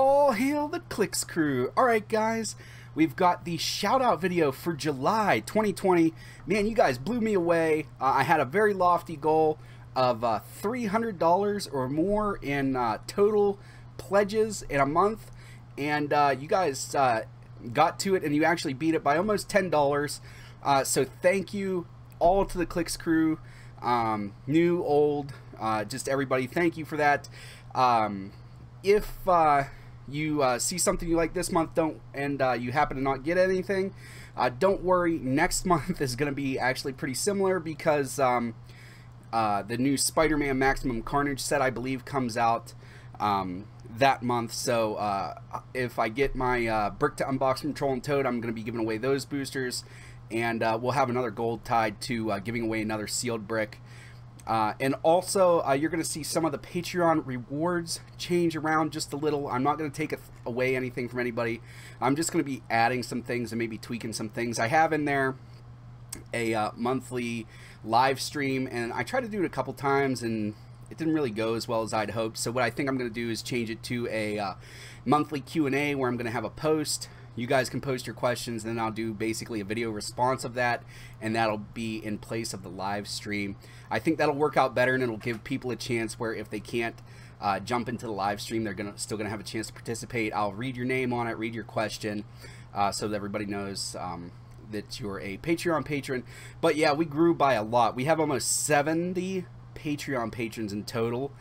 All hail the Clix crew. Alright guys, we've got the shout out video for July 2020. Man, you guys blew me away. Uh, I had a very lofty goal of uh, $300 or more in uh, total pledges in a month. And uh, you guys uh, got to it and you actually beat it by almost $10. Uh, so thank you all to the Clix crew, um, new, old, just everybody. Thank you for that. Um, if uh, you uh, see something you like this month don't and uh, you happen to not get anything uh, don't worry next month is going to be actually pretty similar because um, uh, the new Spider-Man Maximum Carnage set I believe comes out um, that month. So uh, if I get my brick to unbox from Troll and Toad I'm going to be giving away those boosters and we'll have another gold tied to giving away another sealed brick uh, and also, uh, you're going to see some of the Patreon rewards change around just a little. I'm not going to take away anything from anybody. I'm just going to be adding some things and maybe tweaking some things. I have in there a uh, monthly live stream, and I tried to do it a couple times, and it didn't really go as well as I'd hoped. So what I think I'm going to do is change it to a uh, monthly Q&A where I'm going to have a post you guys can post your questions and then I'll do basically a video response of that and that'll be in place of the live stream. I think that'll work out better and it'll give people a chance where if they can't uh, jump into the live stream they're gonna still gonna have a chance to participate. I'll read your name on it, read your question uh, so that everybody knows um, that you're a Patreon patron. But yeah, we grew by a lot. We have almost 70 Patreon patrons in total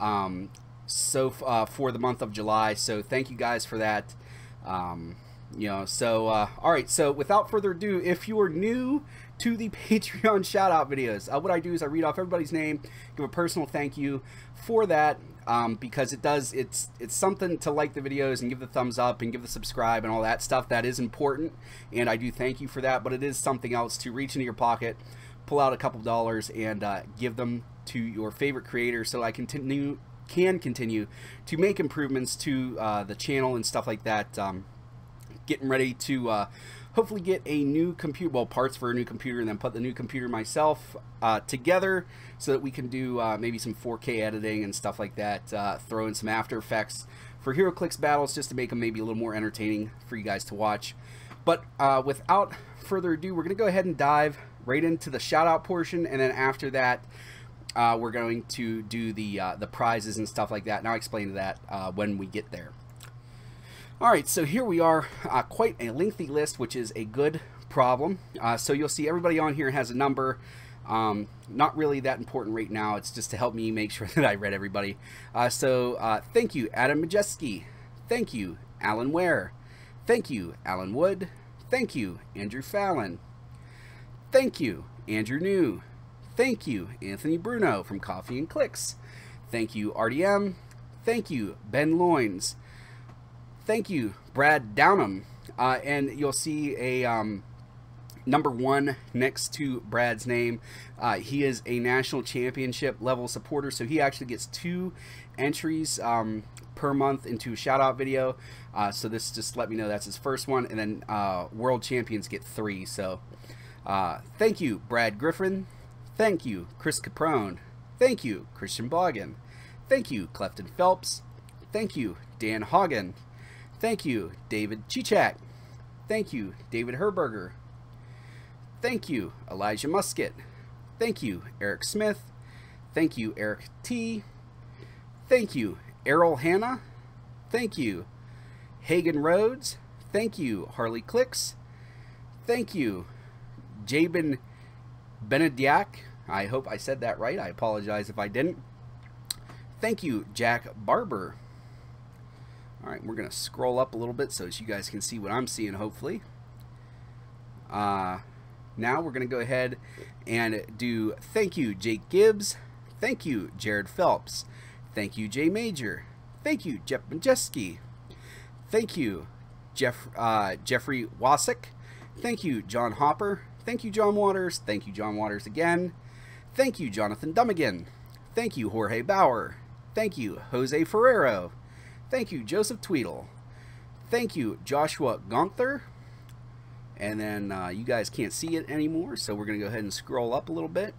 um, so uh, for the month of July. So thank you guys for that. Um, you know so uh, all right so without further ado if you are new to the patreon shout out videos uh, what i do is i read off everybody's name give a personal thank you for that um, because it does it's it's something to like the videos and give the thumbs up and give the subscribe and all that stuff. That is important and i do thank you for that but it is something else to reach into your pocket pull out a couple dollars and uh, give them to your favorite creator so i continue can continue to make improvements to uh, the channel and stuff like that um, getting ready to uh, hopefully get a new computer, well, parts for a new computer, and then put the new computer myself uh, together so that we can do uh, maybe some 4K editing and stuff like that. Uh, throw in some After Effects for HeroClix battles just to make them maybe a little more entertaining for you guys to watch. But uh, without further ado, we're going to go ahead and dive right into the shout out portion, and then after that, uh, we're going to do the the prizes and stuff like that, and I'll explain that when we get there. Alright, so here we are, uh, quite a lengthy list, which is a good problem. Uh, so you'll see everybody on here has a number. Um, not really that important right now. It's just to help me make sure that I read everybody. Uh, so uh, thank you, Adam Majeski. Thank you, Alan Ware. Thank you, Alan Wood. Thank you, Andrew Fallon. Thank you, Andrew New. Thank you, Anthony Bruno from Coffee and Clix. Thank you, RDM. Thank you, Ben Loins thank you, Brad Downham. Uh, and you'll see a um, number one next to Brad's name. Uh, he is a national championship level supporter, so he actually gets two entries um, per month into a shout out video. Uh, so this just let me know that's his first one, and then uh, world champions get three. So uh, thank you, Brad Griffin. Thank you, Chris Caprone. Thank you, Christian Boggin. Thank you, Clefton Phelps. Thank you, Dan Hagen. Thank you, David Chichak. Thank you, David Herberger. Thank you, Elijah Musket. Thank you, Eric Smith. Thank you, Eric T. Thank you, Errol Hanna. Thank you, Hagen Rhodes. Thank you, Harley Clix. Thank you, Jabin Benediak. I hope I said that right. I apologize if I didn't. Thank you, Jack Barber. All right, we're going to scroll up a little bit so you guys can see what I'm seeing, hopefully. Uh, now we're going to go ahead and do thank you, Jake Gibbs. Thank you, Jared Phelps. Thank you, Jay Major. Thank you, Jeff Majeski. Thank you, Jeff uh, Jeffrey Wasick. Thank you, John Hopper. Thank you, John Waters. Thank you, John Waters again. Thank you, Jonathan Dummigan. Thank you, Jorge Bauer. Thank you, Jose Ferrero. Thank you, Joseph Tweedle. Thank you, Joshua Gonther. And then uh, you guys can't see it anymore, so we're going to go ahead and scroll up a little bit.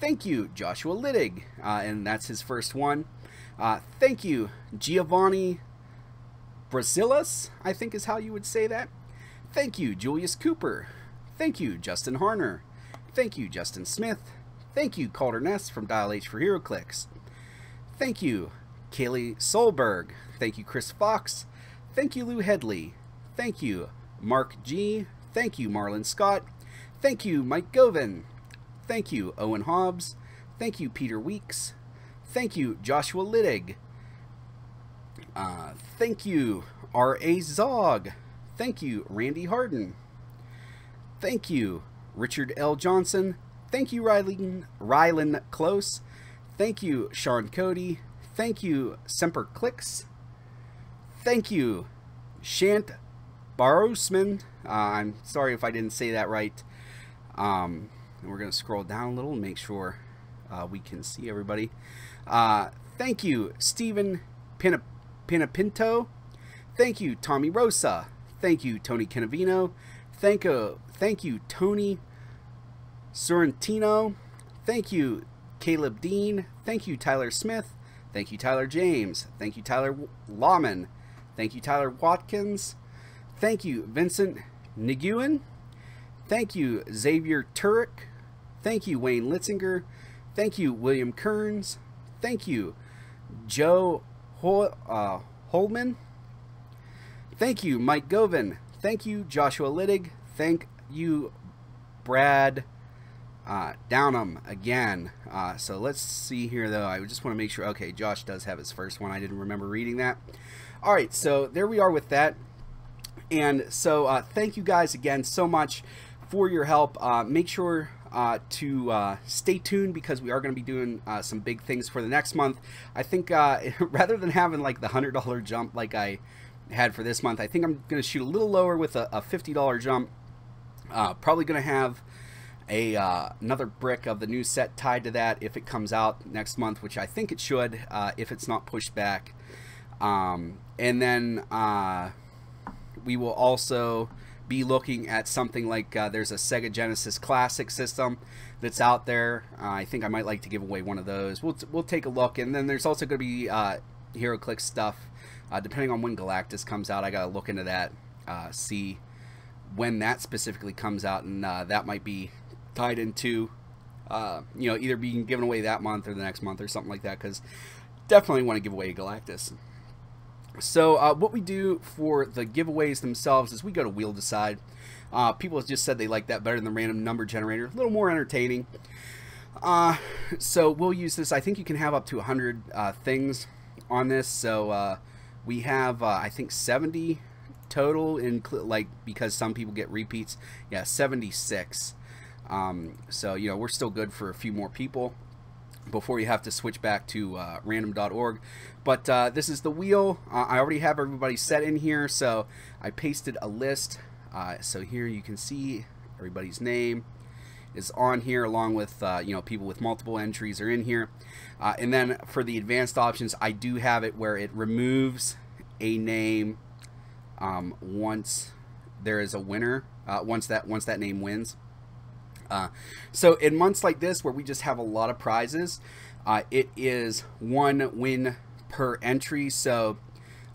Thank you, Joshua Littig. Uh, and that's his first one. Uh, thank you, Giovanni Brasilis, I think is how you would say that. Thank you, Julius Cooper. Thank you, Justin Harner. Thank you, Justin Smith. Thank you, Calder Ness from Dial H for HeroClix. Thank you, Kaylee Solberg. Thank you, Chris Fox. Thank you, Lou Headley. Thank you, Mark G. Thank you, Marlon Scott. Thank you, Mike Govan. Thank you, Owen Hobbs. Thank you, Peter Weeks. Thank you, Joshua Littig. Uh, thank you, R.A. Zog. Thank you, Randy Harden. Thank you, Richard L. Johnson. Thank you, Rylan, Rylan Close. Thank you, Sean Cody. Thank you, Semper Clix. Thank you, Shant Barosman. Uh, I'm sorry if I didn't say that right. Um, we're going to scroll down a little and make sure uh, we can see everybody. Uh, thank you, Stephen Pinap Pinapinto. Thank you, Tommy Rosa. Thank you, Tony Canavino. Thank, uh, thank you, Tony Sorrentino. Thank you, Caleb Dean. Thank you, Tyler Smith. Thank you, Tyler James. Thank you, Tyler Lawman. Thank you, Tyler Watkins. Thank you, Vincent Nguyen. Thank you, Xavier Turek. Thank you, Wayne Litzinger. Thank you, William Kearns. Thank you, Joe Hol uh, Holman. Thank you, Mike Govan. Thank you, Joshua Littig. Thank you, Brad uh, Downham again. Uh, so let's see here, though. I just want to make sure. Okay, Josh does have his first one. I didn't remember reading that. All right, so there we are with that. And so uh, thank you guys again so much for your help. Uh, make sure uh, to uh, stay tuned because we are going to be doing uh, some big things for the next month. I think uh, rather than having like the $100 jump like I had for this month, I think I'm going to shoot a little lower with a, a $50 jump. Uh, probably going to have a uh, another brick of the new set tied to that if it comes out next month, which I think it should if it's not pushed back. Um, and then we will also be looking at something like uh, there's a Sega Genesis Classic system that's out there. Uh, I think I might like to give away one of those. We'll, we'll take a look. And then there's also going to be uh, HeroClix stuff. Uh, depending on when Galactus comes out, I got to look into that, uh, see when that specifically comes out. And uh, that might be tied into, you know, either being given away that month or the next month or something like that. Because definitely want to give away Galactus. So uh, what we do for the giveaways themselves is we go to Wheel Decide. Uh, people have just said they like that better than the random number generator. A little more entertaining. Uh, so we'll use this. I think you can have up to 100 uh, things on this. So uh, we have, uh, I think, 70 total, in like because some people get repeats. Yeah, 76. Um, so, you know, we're still good for a few more people before you have to switch back to uh, random.org. But uh, this is the wheel. Uh, I already have everybody set in here, so I pasted a list. Uh, so here you can see everybody's name is on here along with uh, you know people with multiple entries are in here uh, and then for the advanced options I do have it where it removes a name um, once there is a winner once that once that name wins uh, so in months like this where we just have a lot of prizes, uh, it is one win per entry. So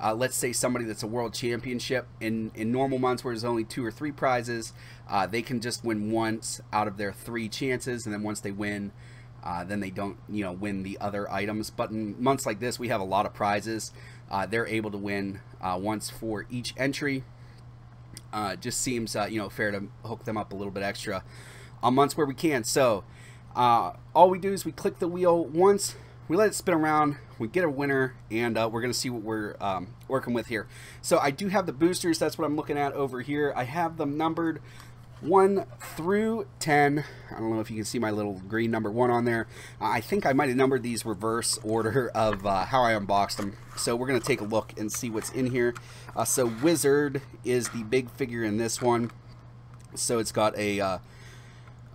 uh, let's say somebody that's a world championship in, in normal months where there's only two or three prizes, uh, they can just win once out of their three chances. And then once they win, uh, then they don't, you know, win the other items. But in months like this, we have a lot of prizes. Uh, they're able to win once for each entry. just seems, you know, fair to hook them up a little bit extra on months where we can. So uh, all we do is we click the wheel once, we let it spin around, we get a winner, and uh, we're going to see what we're um, working with here. So I do have the boosters, that's what I'm looking at over here. I have them numbered 1 through 10. I don't know if you can see my little green number 1 on there. Uh, I think I might have numbered these reverse order of uh, how I unboxed them. So we're going to take a look and see what's in here. Uh, so Wizard is the big figure in this one. So it's got a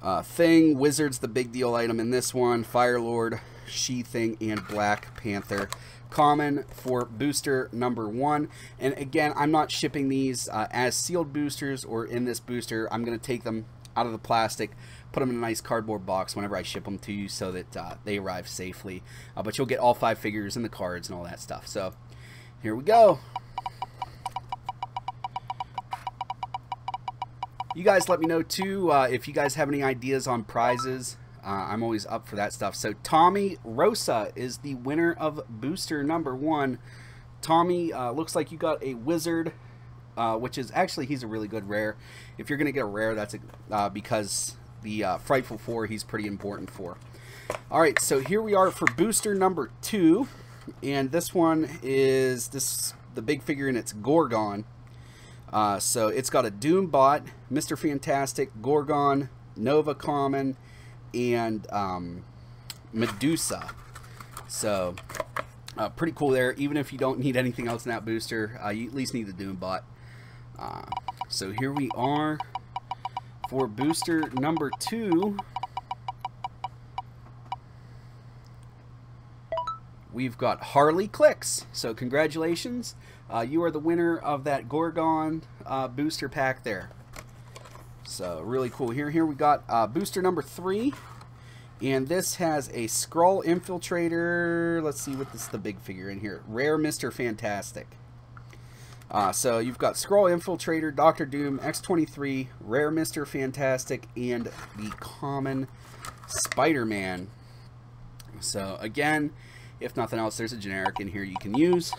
uh, Thing, Wizard's the big deal item in this one. Firelord, She-Thing, and Black Panther. Common for booster number one. And again, I'm not shipping these uh, as sealed boosters or in this booster. I'm going to take them out of the plastic, put them in a nice cardboard box whenever I ship them to you so that uh, they arrive safely. Uh, but you'll get all five figures and the cards and all that stuff. So here we go. You guys let me know too uh, if you guys have any ideas on prizes. Uh, I'm always up for that stuff. So Tommy Rosa is the winner of booster number one. Tommy, uh, looks like you got a wizard, uh, which is actually he's a really good rare. If you're gonna get a rare, that's a, uh, because the uh, Frightful Four he's pretty important for. All right, so here we are for booster number two, and this one is this the big figure and it's Gorgon. Uh, so it's got a Doombot, Mr. Fantastic, Gorgon, Nova Common, and um, Medusa. So uh, pretty cool there. Even if you don't need anything else in that booster, uh, you at least need the Doombot. Uh, so here we are for booster number two. We've got Harley Clix. So congratulations. Uh, you are the winner of that Gorgon uh, booster pack there. So really cool. Here, here we got uh, booster number three. And this has a Skrull Infiltrator. Let's see what this the big figure in here. Rare Mr. Fantastic. Uh, so you've got Skrull Infiltrator, Doctor Doom, X23, Rare Mr. Fantastic, and the common Spider-Man. So again, if nothing else, there's a generic in here you can use,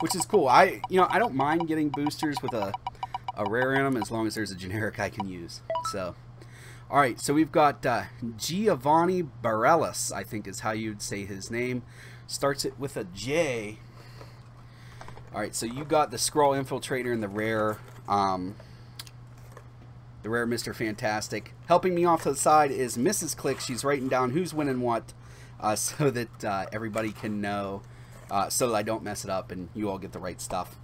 which is cool. I, you know, I don't mind getting boosters with a, a rare in them as long as there's a generic I can use. So all right, so we've got uh, Giovanni Bareilles, I think is how you'd say his name. Starts it with a J. All right, so you got the Skrull Infiltrator and the rare, um, the rare Mr. Fantastic. Helping me off to the side is Mrs. Click. She's writing down who's winning what, uh, so that uh, everybody can know, uh, so that I don't mess it up and you all get the right stuff.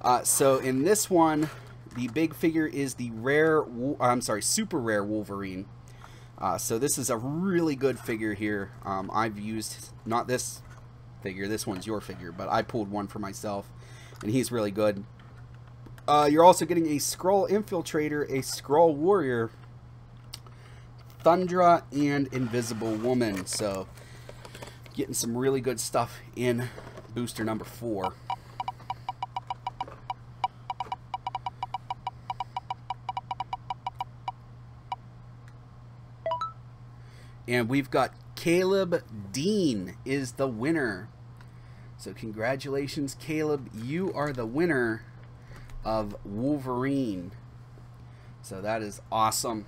Uh, so in this one, the big figure is the rare, I'm sorry, super rare Wolverine. Uh, so this is a really good figure here. Um, I've used, not this figure, this one's your figure, but I pulled one for myself, and he's really good. Uh, you're also getting a Skrull Infiltrator, a Skrull Warrior, Thundra, and Invisible Woman. So getting some really good stuff in booster number four. And we've got Caleb Dean is the winner. So congratulations, Caleb. You are the winner of Wolverine. So that is awesome.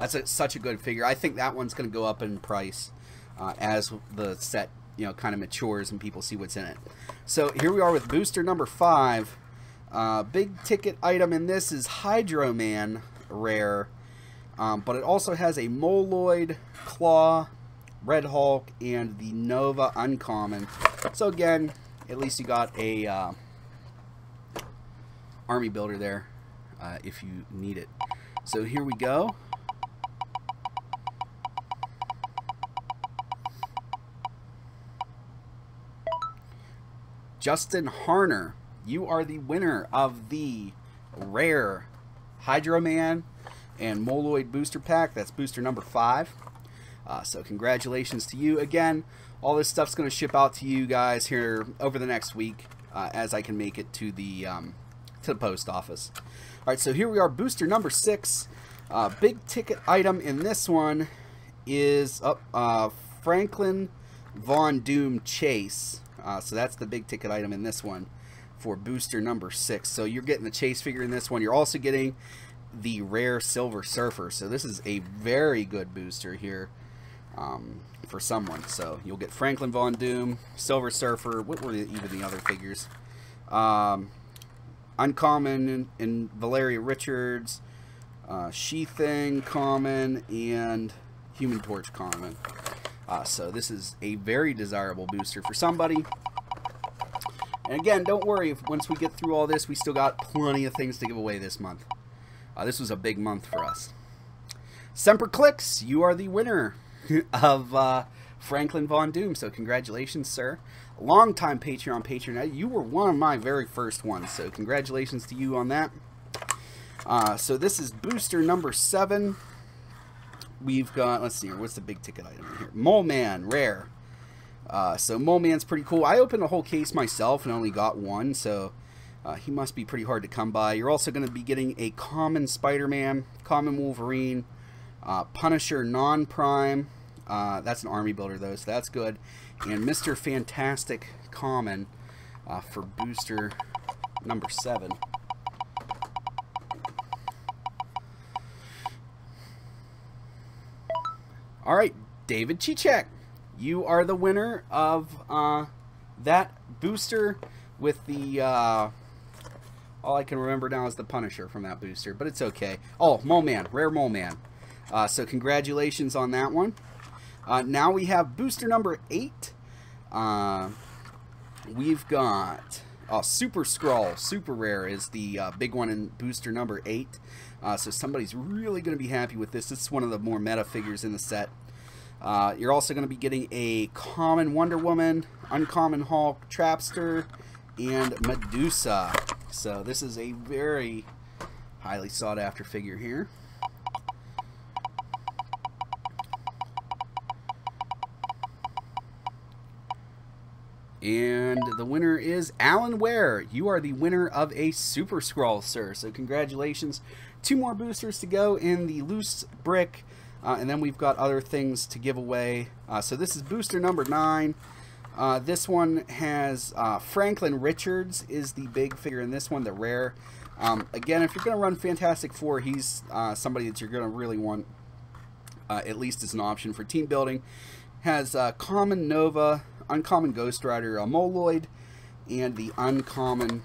That's a, such a good figure. I think that one's going to go up in price uh, as the set you know kind of matures and people see what's in it. So here we are with booster number five. Uh, big ticket item in this is Hydro Man rare. Um, but it also has a Moloid, Claw, Red Hulk, and the Nova Uncommon. So again, at least you got a uh, army builder there uh, if you need it. So here we go. Justin Harner, you are the winner of the rare Hydro Man and Moloid booster pack. That's booster number five. Uh, so congratulations to you again. All this stuff's going to ship out to you guys here over the next week uh, as I can make it to the um, to the post office. All right, so here we are, booster number six. Uh, big ticket item in this one is up uh, Franklin Von Doom Chase. Uh, so that's the big ticket item in this one for booster number six. So you're getting the Chase figure in this one. You're also getting the rare Silver Surfer. So this is a very good booster here um, for someone. So you'll get Franklin Von Doom, Silver Surfer. What were the, even the other figures? Um, Uncommon and Valeria Richards, uh, She-Thing Common, and Human Torch Common. Uh, so this is a very desirable booster for somebody. And again, don't worry, if once we get through all this, we still got plenty of things to give away this month. Uh, this was a big month for us. Semper Clix, you are the winner of uh, Franklin Von Doom. So congratulations, sir. Long-time Patreon patron. You were one of my very first ones. So congratulations to you on that. Uh, so this is booster number seven. We've got, let's see here, what's the big ticket item here? Mole Man, rare. Uh, so Mole Man's pretty cool. I opened a whole case myself and only got one, so uh, he must be pretty hard to come by. You're also going to be getting a common Spider-Man, common Wolverine, uh, Punisher non-prime. Uh, that's an army builder though, so that's good. And Mr. Fantastic common uh, for booster number seven. All right, David Chichek, you are the winner of uh, that booster with the. Uh, all I can remember now is the Punisher from that booster, but it's okay. Oh, Mole Man, rare Mole Man. Uh, so congratulations on that one. Uh, now we have booster number eight. Uh, we've got oh, Super Skrull, super rare is the uh, big one in booster number eight. Uh, so somebody's really going to be happy with this. This is one of the more meta figures in the set. Uh, you're also going to be getting a common Wonder Woman, uncommon Hulk, Trapster, and Medusa. So this is a very highly sought after figure here. And the winner is Alan Ware. You are the winner of a Super Skrull, sir. So congratulations. Two more boosters to go in the loose brick. Uh, and then we've got other things to give away. Uh, so this is booster number nine. Uh, this one has uh, Franklin Richards is the big figure in this one, the rare. Um, again, if you're going to run Fantastic Four, he's uh, somebody that you're going to really want uh, at least as an option for team building. Has Common Nova, Uncommon Ghost Rider, a Moloid, and the Uncommon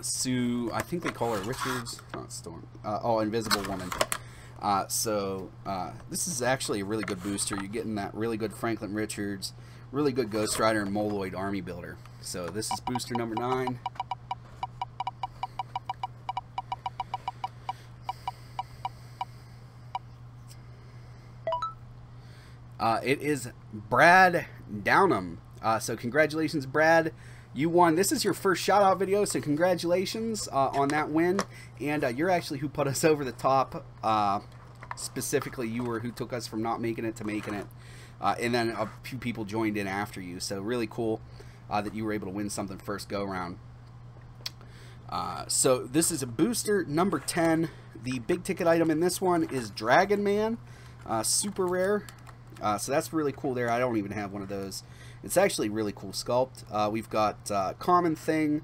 Sue, I think they call her Richards, not Storm, oh, Invisible Woman. Uh, so uh, this is actually a really good booster. You're getting that really good Franklin Richards, really good Ghost Rider and Moloid Army Builder. So this is booster number nine. Uh, it is Brad Downham. Uh, so congratulations, Brad. You won. This is your first shout out video, so congratulations uh, on that win. And uh, you're actually who put us over the top. Uh, specifically, you were who took us from not making it to making it. Uh, and then a few people joined in after you. So really cool that you were able to win something first go around. Uh, so this is a booster number 10. The big ticket item in this one is Dragon Man. super rare. So that's really cool there. I don't even have one of those. It's actually really cool sculpt. Uh, we've got uh, Common Thing,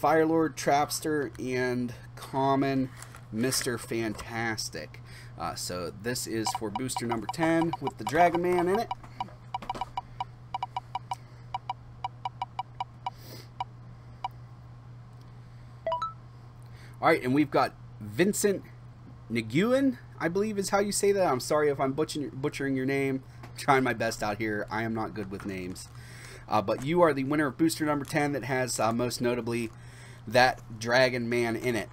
Firelord, Trapster, and Common Mr. Fantastic. Uh, so this is for booster number 10 with the Dragon Man in it. All right, and we've got Vincent Nguyen, I believe is how you say that. I'm sorry if I'm butchering your name. Trying my best out here. I am not good with names. Uh, but you are the winner of booster number 10 that has uh, most notably that Dragon Man in it.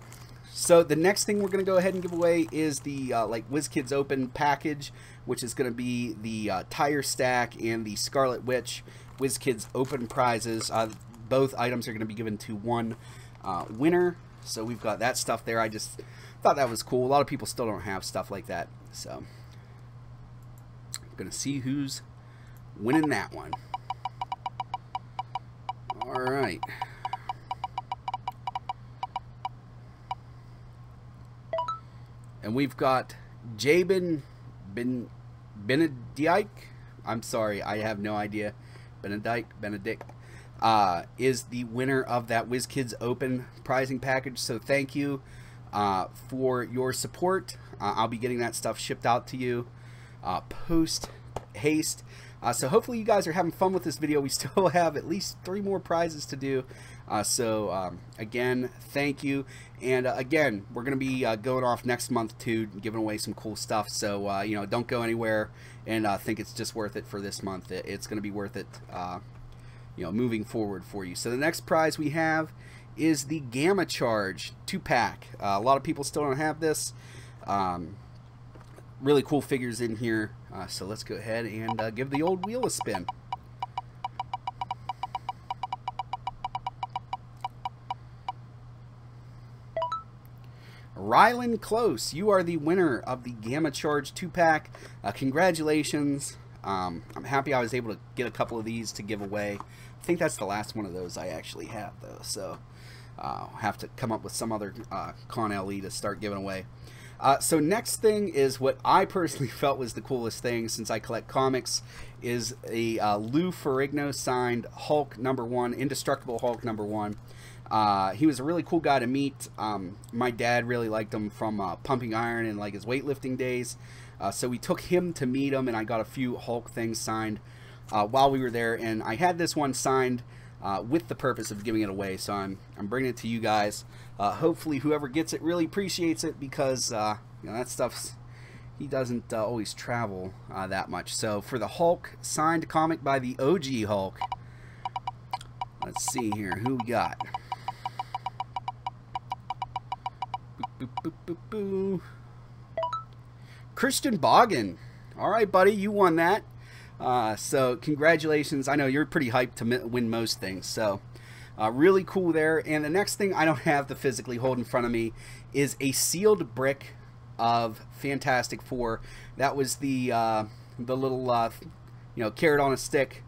So the next thing we're going to go ahead and give away is the uh, like WizKids Open package, which is going to be the uh, Tire Stack and the Scarlet Witch WizKids Open prizes. Uh, both items are going to be given to one uh, winner. So we've got that stuff there. I just thought that was cool. A lot of people still don't have stuff like that. So going to see who's winning that one. All right. And we've got Jabin Ben Benedict. I'm sorry, I have no idea. Benedict Benedict uh, is the winner of that WizKids Open prizing package. So thank you uh, for your support. Uh, I'll be getting that stuff shipped out to you uh, post haste. Uh, so hopefully you guys are having fun with this video. We still have at least three more prizes to do. Uh, so um, again, thank you. And uh, again, we're going to be uh, going off next month too, giving away some cool stuff. So, uh, you know, don't go anywhere and uh, think it's just worth it for this month. It, it's going to be worth it, you know, moving forward for you. So the next prize we have is the Gamma Charge 2-pack. a lot of people still don't have this. Um, really cool figures in here. Uh, so let's go ahead and uh, give the old wheel a spin. Rylan Close, you are the winner of the Gamma Charge 2-pack. Uh, congratulations. Um, I'm happy I was able to get a couple of these to give away. I think that's the last one of those I actually have, though. So uh, I'll have to come up with some other uh, Con LE to start giving away. Uh, so next thing is what I personally felt was the coolest thing since I collect comics is a uh, Lou Ferrigno signed Hulk number one, Indestructible Hulk number one. Uh, he was a really cool guy to meet. Um, my dad really liked him from uh, Pumping Iron and like his weightlifting days. Uh, so we took him to meet him, and I got a few Hulk things signed uh, while we were there. And I had this one signed with the purpose of giving it away. So I'm, I'm bringing it to you guys. Uh, hopefully, whoever gets it really appreciates it because uh, you know that stuff's he doesn't uh, always travel uh, that much. So for the Hulk signed comic by the OG Hulk, let's see here who we got. Boop, boop, boop, boop, Christian Boggin. All right, buddy, you won that. Uh, so congratulations. I know you're pretty hyped to win most things. So uh, really cool there. And the next thing I don't have to physically hold in front of me is a sealed brick of Fantastic Four. That was the uh, the little uh, you know carrot on a stick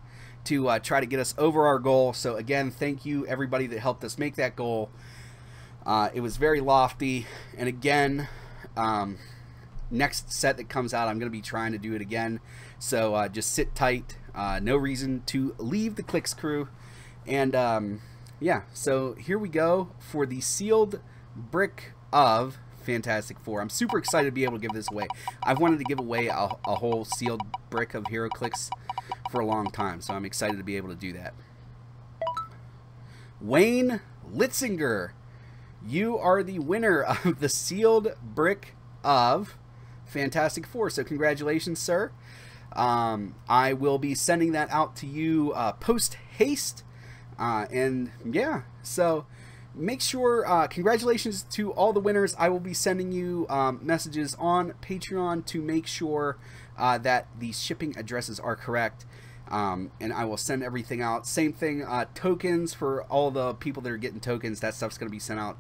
to uh, try to get us over our goal. So again, thank you everybody that helped us make that goal. Uh, it was very lofty, and again. Um, next set that comes out, I'm going to be trying to do it again. So uh, just sit tight. Uh, no reason to leave the Clix crew. And um, yeah, so here we go for the sealed brick of Fantastic Four. I'm super excited to be able to give this away. I've wanted to give away a, a whole sealed brick of HeroClix for a long time, so I'm excited to be able to do that. Wayne Litzinger, you are the winner of the sealed brick of Fantastic Four. So congratulations, sir. Um, I will be sending that out to you uh, post haste. Uh, and yeah, so make sure, uh, congratulations to all the winners. I will be sending you um, messages on Patreon to make sure uh, that the shipping addresses are correct. Um, and I will send everything out. Same thing, uh, tokens for all the people that are getting tokens. That stuff's going to be sent out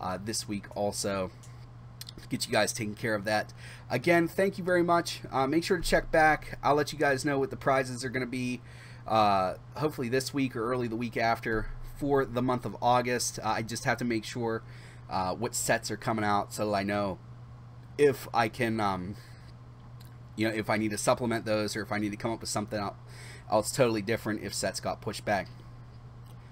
uh, this week also get you guys taken care of that. Again, thank you very much. Uh, make sure to check back. I'll let you guys know what the prizes are going to be. Uh, hopefully this week or early the week after for the month of August. Uh, I just have to make sure uh, what sets are coming out so I know if I can, um, you know, if I need to supplement those or if I need to come up with something else totally different if sets got pushed back.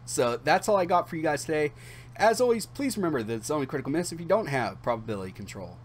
So that's all I got for you guys today. As always, please remember that it's only critical miss if you don't have probability control.